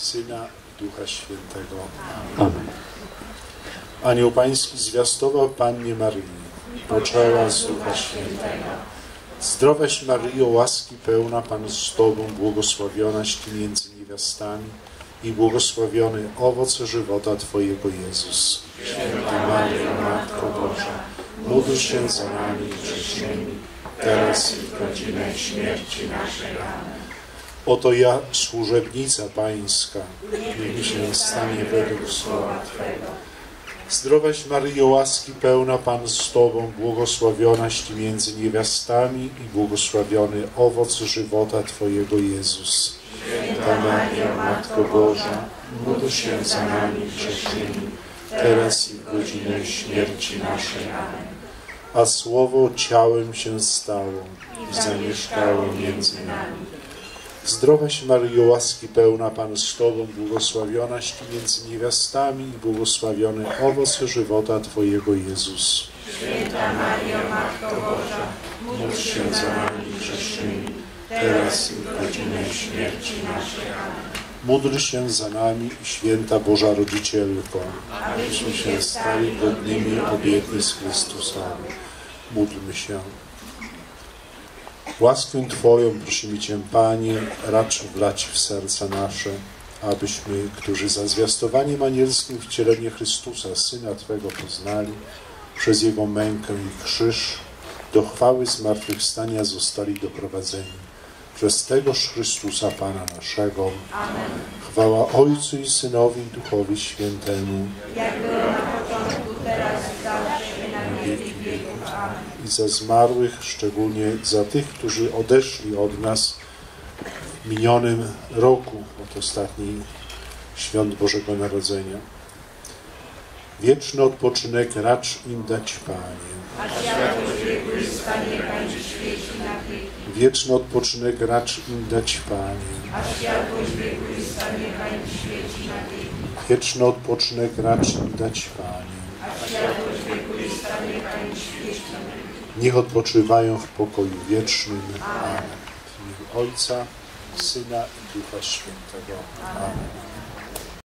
Syna i Ducha Świętego. Amen. Anioł Pański zwiastował Pannie Maryi, poczęła z Ducha Świętego. Zdrowaś Maryjo, łaski pełna, Pan z Tobą, błogosławionaś Ty między niewiastami i błogosławiony owoc żywota Twojego Jezus. Święta Maryjo, Matko Boża, módl się za nami grzesznymi, teraz i w godzinę śmierci naszej. Amen. Oto ja, służebnica Pańska, niech się stanie według słowa Twego. Zdrowaś Maryjo, łaski pełna, Pan z Tobą, błogosławionaś Ty między niewiastami i błogosławiony owoc żywota Twojego Jezus. Święta Maryjo, Matko Boża, módl się za nami grzesznymi, teraz i w godzinę śmierci naszej. Amen. A Słowo ciałem się stało i zamieszkało między nami. Zdrowaś Maryjo, łaski pełna, Pan z Tobą, błogosławionaś Ty między niewiastami i błogosławiony owoc żywota Twojego Jezus. Święta Maryjo, Matko Boża, Módl się za nami grzesznymi, teraz i w godzinę śmierci naszej. Amen. Módl się za nami, święta Boża Rodzicielko, abyśmy się stali godnymi obietnic Chrystusowi. Módlmy się. Łaskę Twoją prosimy Cię, Panie, racz wlać w serca nasze, abyśmy, którzy za zwiastowaniem anielskim wcielenie Chrystusa, Syna Twego poznali, przez Jego mękę i krzyż, do chwały zmartwychwstania zostali doprowadzeni. Przez tegoż Chrystusa Pana naszego. Amen. Chwała Ojcu i Synowi i Duchowi Świętemu. Jak było na początku, teraz i zawsze, i na wieki wieków. Amen. I za zmarłych, szczególnie za tych, którzy odeszli od nas w minionym roku od ostatniej świąt Bożego Narodzenia. Wieczny odpoczynek racz im dać, Panie. Wieczny odpoczynek racz im dać, Panie. Wieczny odpoczynek racz im dać, Panie. A światło biegły stanie Pańcie świeci na wieki. Niech odpoczywają w pokoju wiecznym. Amen. W imię Ojca, Syna i Ducha Świętego. Amen.